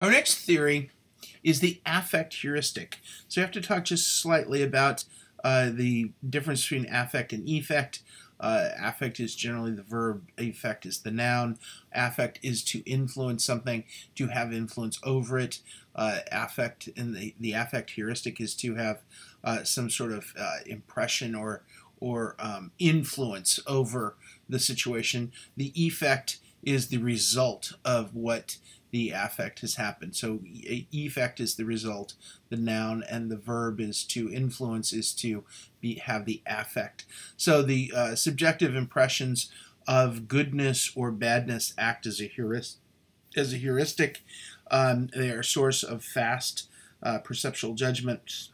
Our next theory is the affect heuristic. So we have to talk just slightly about uh, the difference between affect and effect. Uh, affect is generally the verb, effect is the noun. Affect is to influence something, to have influence over it. Uh, affect in the, the affect heuristic is to have uh, some sort of uh, impression or or um, influence over the situation. The effect is the result of what the affect has happened. So effect is the result, the noun, and the verb is to influence is to be have the affect. So the uh, subjective impressions of goodness or badness act as a heuristic. As a heuristic, um, they are a source of fast uh, perceptual judgment.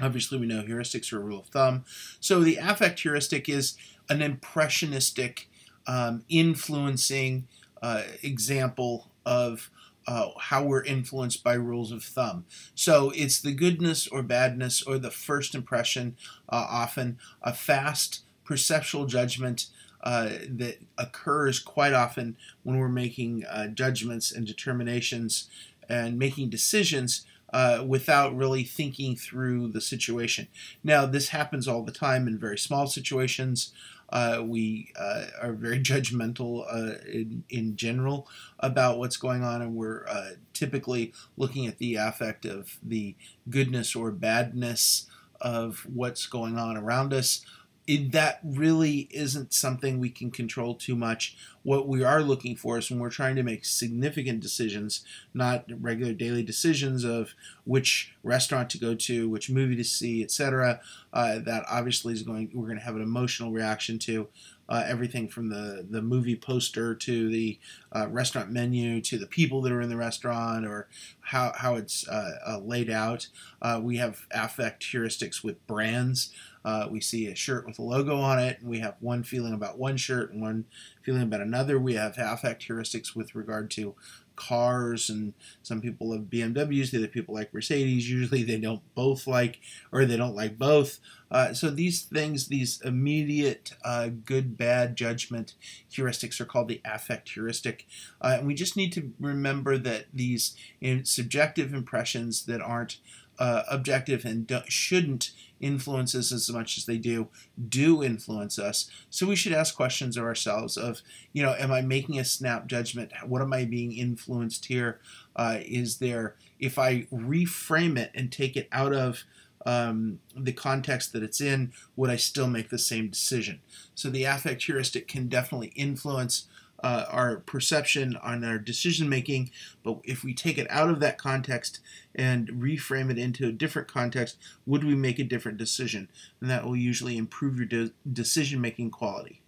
Obviously, we know heuristics are a rule of thumb. So the affect heuristic is an impressionistic, um, influencing uh, example of uh, how we're influenced by rules of thumb. So it's the goodness or badness or the first impression, uh, often a fast perceptual judgment uh, that occurs quite often when we're making uh, judgments and determinations and making decisions uh, without really thinking through the situation. Now, this happens all the time in very small situations. Uh, we uh, are very judgmental uh, in, in general about what's going on, and we're uh, typically looking at the affect of the goodness or badness of what's going on around us it, that really isn't something we can control too much. What we are looking for is when we're trying to make significant decisions, not regular daily decisions of which restaurant to go to, which movie to see, etc. Uh, that obviously is going. We're going to have an emotional reaction to uh, everything from the the movie poster to the uh, restaurant menu to the people that are in the restaurant or how how it's uh, uh, laid out. Uh, we have affect heuristics with brands. Uh, we see a shirt with a logo on it, and we have one feeling about one shirt and one feeling about another. We have affect heuristics with regard to cars, and some people love BMWs, the other people like Mercedes. Usually they don't both like, or they don't like both. Uh, so these things, these immediate uh, good bad judgment heuristics are called the affect heuristic. Uh, and we just need to remember that these subjective impressions that aren't uh, objective and shouldn't influence us as much as they do do influence us. So we should ask questions of ourselves of you know am i making a snap judgment? What am i being influenced here? Uh, is there if i reframe it and take it out of um, the context that it's in would i still make the same decision? So the affect heuristic can definitely influence uh, our perception on our decision making. But if we take it out of that context and reframe it into a different context, would we make a different decision? And that will usually improve your de- decision making quality.